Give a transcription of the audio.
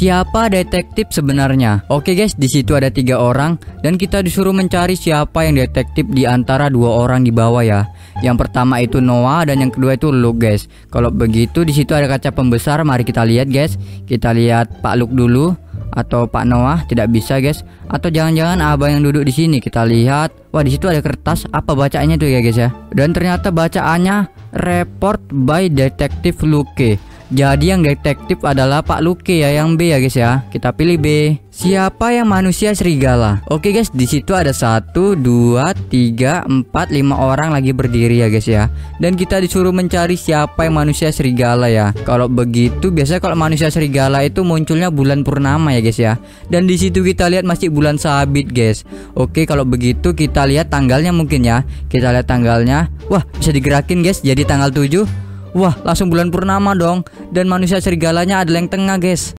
siapa detektif sebenarnya. Oke guys, di situ ada tiga orang dan kita disuruh mencari siapa yang detektif di antara dua orang di bawah ya. Yang pertama itu Noah dan yang kedua itu Luke guys. Kalau begitu di situ ada kaca pembesar, mari kita lihat guys. Kita lihat Pak Luke dulu atau Pak Noah tidak bisa guys. Atau jangan-jangan abang yang duduk di sini kita lihat. Wah di situ ada kertas. Apa bacaannya tuh ya guys ya? Dan ternyata bacaannya report by Detective Luke. Jadi yang detektif adalah Pak Luke ya yang B ya guys ya. Kita pilih B. Siapa yang manusia serigala? Oke guys, di situ ada satu, dua, tiga, empat, lima orang lagi berdiri ya guys ya. Dan kita disuruh mencari siapa yang manusia serigala ya. Kalau begitu biasanya kalau manusia serigala itu munculnya bulan purnama ya guys ya. Dan di situ kita lihat masih bulan sabit guys. Oke kalau begitu kita lihat tanggalnya mungkin ya. Kita lihat tanggalnya. Wah bisa digerakin guys. Jadi tanggal 7 Wah, langsung bulan purnama dong. Dan manusia serigalanya adalah yang tengah, guys.